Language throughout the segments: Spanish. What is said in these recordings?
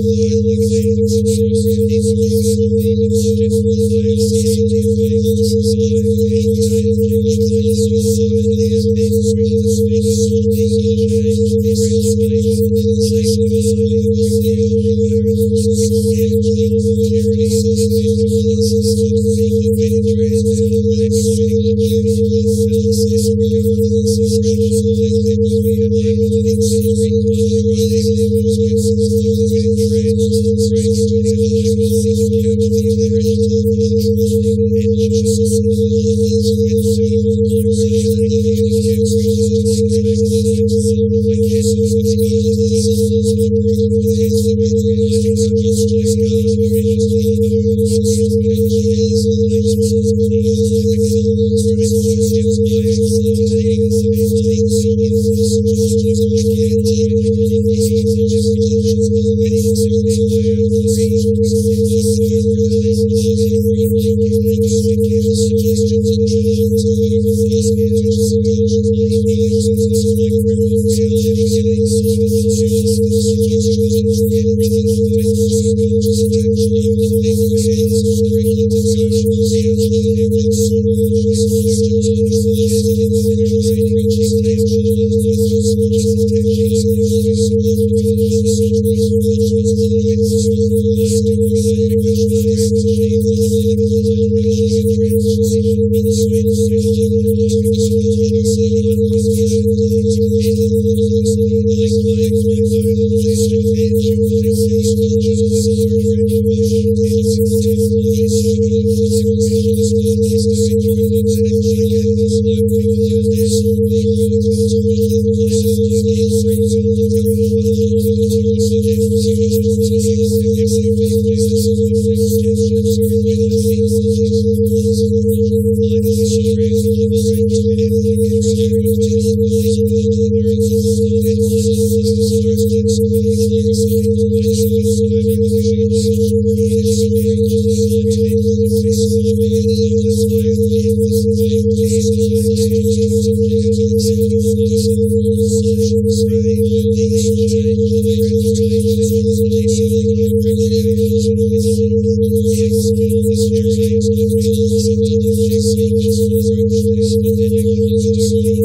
Thank you. Thank you. Thank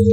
you.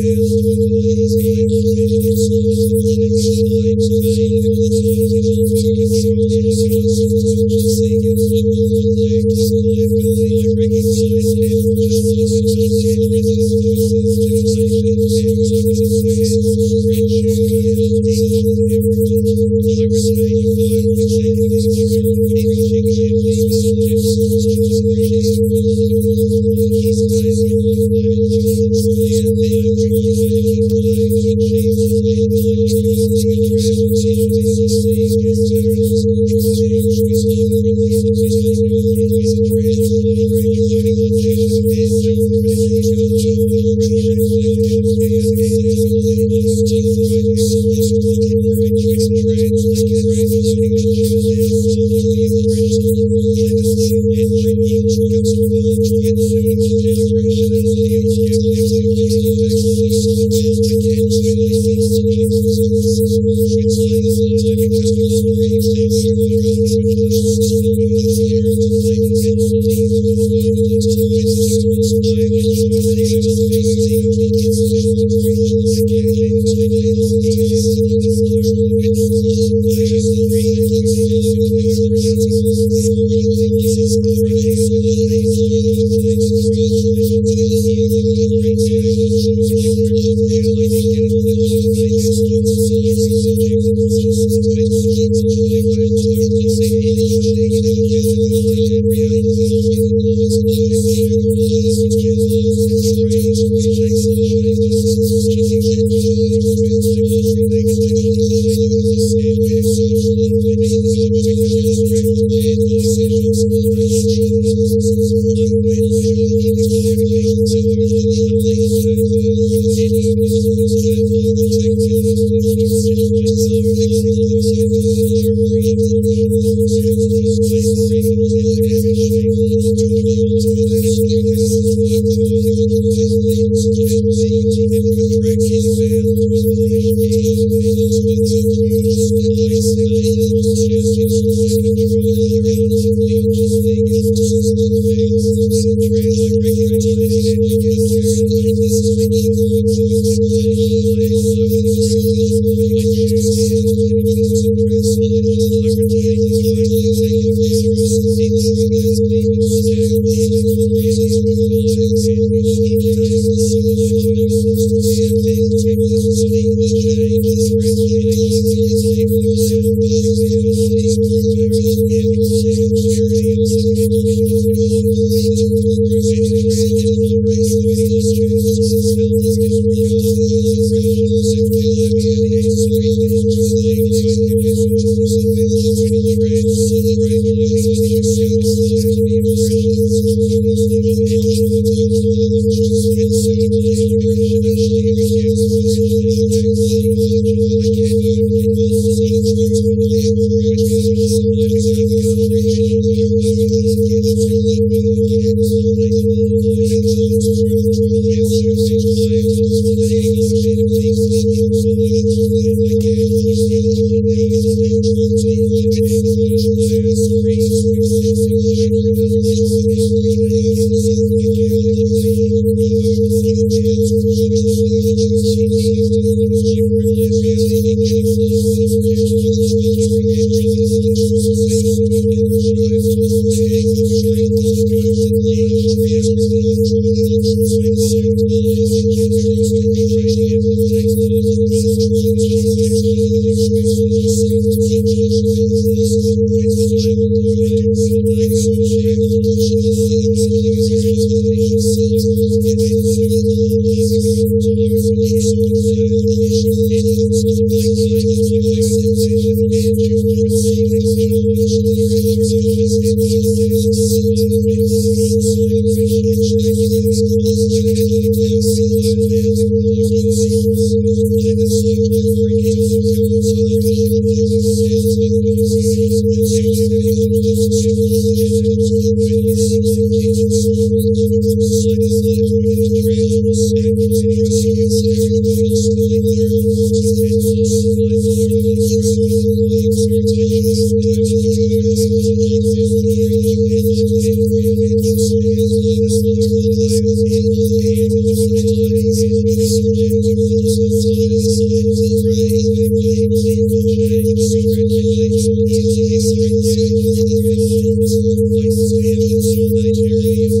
Thank you. place, and it's so nice to hear.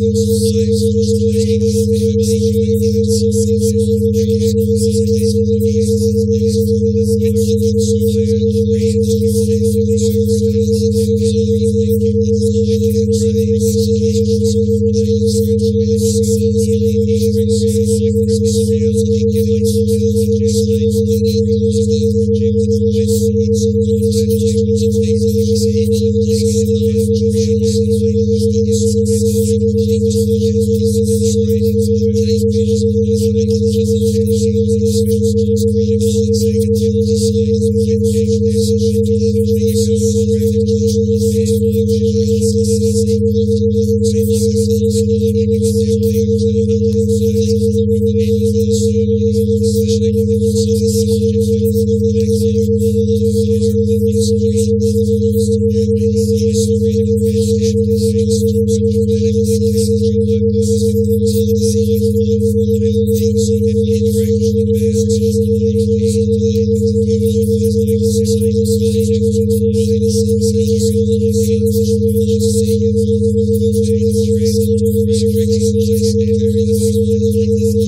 Thank you.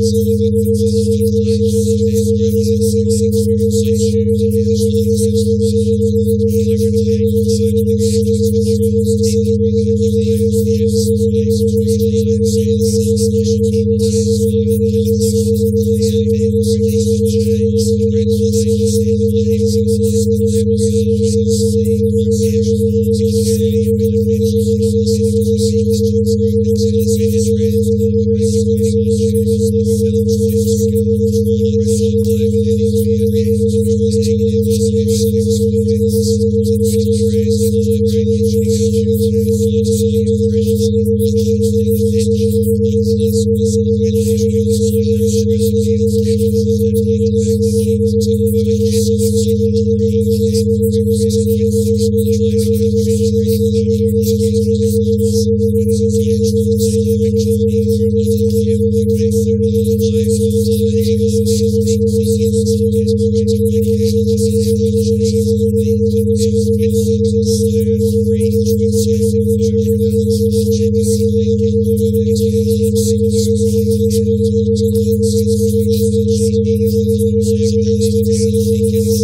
Thank you. Deus Todo-Poderoso, em que é você.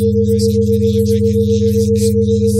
Thank you.